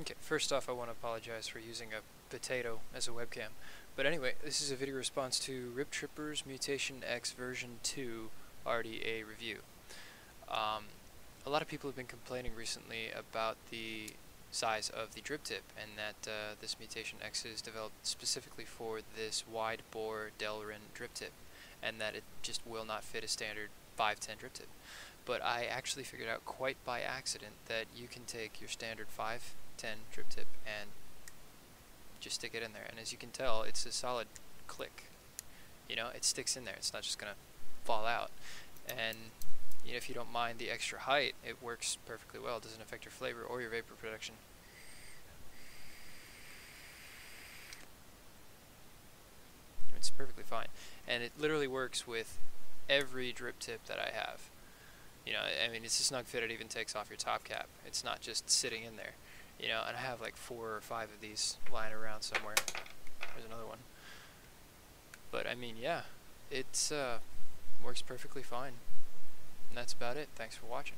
Okay, first off I want to apologize for using a potato as a webcam. But anyway, this is a video response to Rip Trippers Mutation X version 2 RDA review. Um, a lot of people have been complaining recently about the size of the drip tip and that uh, this Mutation X is developed specifically for this wide bore Delrin drip tip and that it just will not fit a standard 510 drip tip. But I actually figured out quite by accident that you can take your standard 5 10 drip tip and just stick it in there. And as you can tell, it's a solid click. You know, it sticks in there. It's not just going to fall out. And you know, if you don't mind the extra height, it works perfectly well. It doesn't affect your flavor or your vapor production. It's perfectly fine. And it literally works with every drip tip that I have. You know, I mean, it's a snug fit. It even takes off your top cap. It's not just sitting in there. You know, and I have like four or five of these lying around somewhere. There's another one. But I mean, yeah, it uh, works perfectly fine. And that's about it. Thanks for watching.